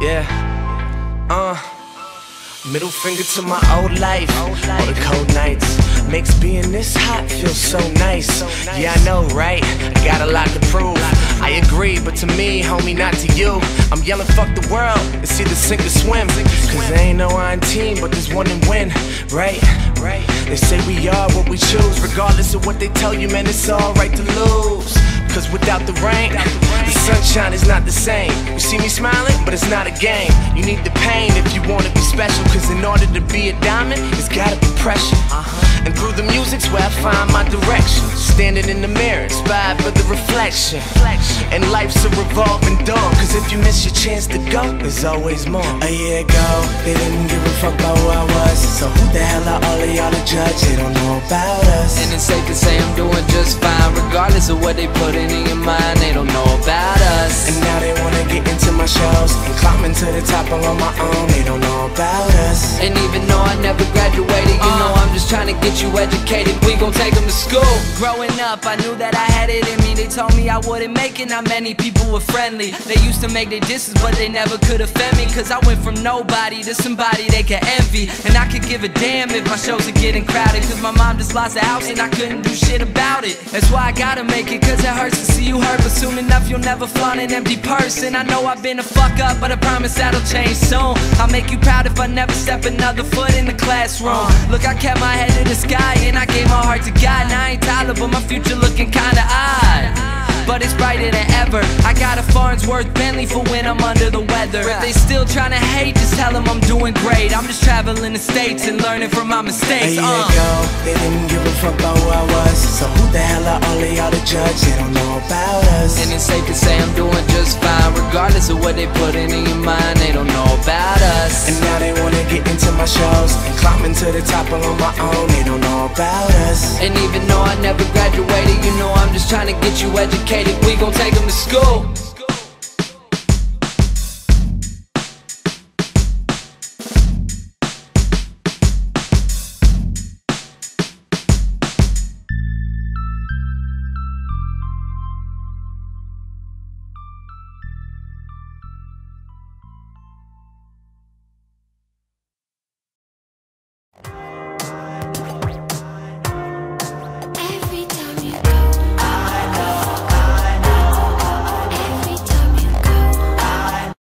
Yeah. Uh. Middle finger to my old life. All the cold nights. Makes being this hot feel so nice. Yeah, I know, right? I got a lot to prove. I agree, but to me, homie, not to you. I'm yelling, fuck the world. It's either sink or swim. Cause there ain't no iron team, but there's one and win, right? Right. They say we are what we choose, regardless of what they tell you, man, it's alright to lose. Cause without the rain, the sunshine is not the same. You see me smiling, but it's not a game. You need the pain if you wanna be special. Cause in order to be a diamond, it's gotta be pressure. And through the music's where I find my direction. Standing in the mirror, inspired by the reflection. And life's a revolving door. Cause if you miss your chance to go, there's always more. A year ago, they didn't give a fuck about who I was. So who the hell are all of y'all to judge? They don't know about us. And it's safe to say I'm doing just fine Regardless of what they putting in your mind They don't know about us And now they wanna get into my shows and climbing to the top all on my own. They don't know about us. And even though I never graduated You know I'm just trying to get you educated. We gon' take them to school. Growing up, I knew that I had it in me. They told me I wouldn't make it, not many people were friendly. They used to make their disses, but they never could offend me. Cause I went from nobody to somebody they could envy. And I could give a damn if my shows are getting crowded. Cause my mom just lost a house and I couldn't do shit about it. That's why I gotta make it, cause it hurts to see you hurt. But soon enough you'll never flaunt an empty purse. And I know I've been a fuck up, but I promise that'll change soon. I'll make you proud if I never step another foot in the classroom Look, I kept my head in the sky and I gave my heart to God Now I ain't Tyler, but my future looking kinda odd but it's brighter than ever. I got a Fonzworth Bentley for when I'm under the weather. If they still tryna hate, just tell them I'm doing great. I'm just traveling the states and learning from my mistakes. Uh. ago, they didn't give a fuck about who I was. So who the hell are all of y'all to judge? They don't know about us. And it's safe to say I'm doing just fine, regardless of what they put in your mind. My shows climbing to the top all on my own. They don't know about us. And even though I never graduated, you know I'm just trying to get you educated. We gon' take them to school.